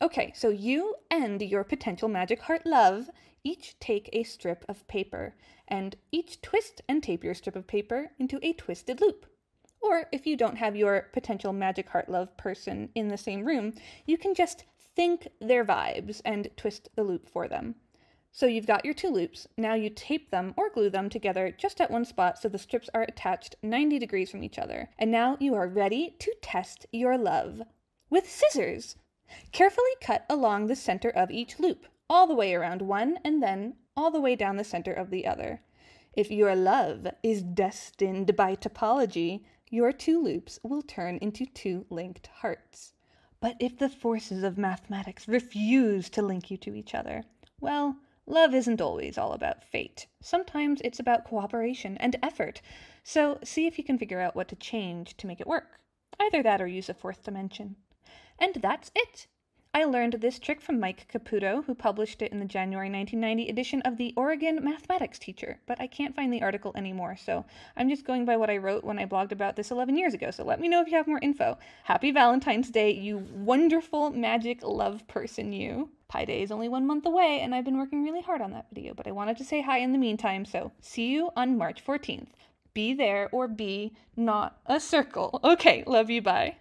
Okay, so you and your potential magic heart love each take a strip of paper and each twist and tape your strip of paper into a twisted loop. Or if you don't have your potential magic heart love person in the same room, you can just think their vibes and twist the loop for them. So you've got your two loops. Now you tape them or glue them together just at one spot so the strips are attached 90 degrees from each other. And now you are ready to test your love with scissors. Carefully cut along the center of each loop, all the way around one and then all the way down the center of the other. If your love is destined by topology, your two loops will turn into two linked hearts. But if the forces of mathematics refuse to link you to each other, well, love isn't always all about fate. Sometimes it's about cooperation and effort. So see if you can figure out what to change to make it work. Either that or use a fourth dimension. And that's it. I learned this trick from Mike Caputo, who published it in the January 1990 edition of the Oregon Mathematics Teacher, but I can't find the article anymore, so I'm just going by what I wrote when I blogged about this 11 years ago, so let me know if you have more info. Happy Valentine's Day, you wonderful magic love person, you. Pi Day is only one month away, and I've been working really hard on that video, but I wanted to say hi in the meantime, so see you on March 14th. Be there or be not a circle. Okay, love you, bye.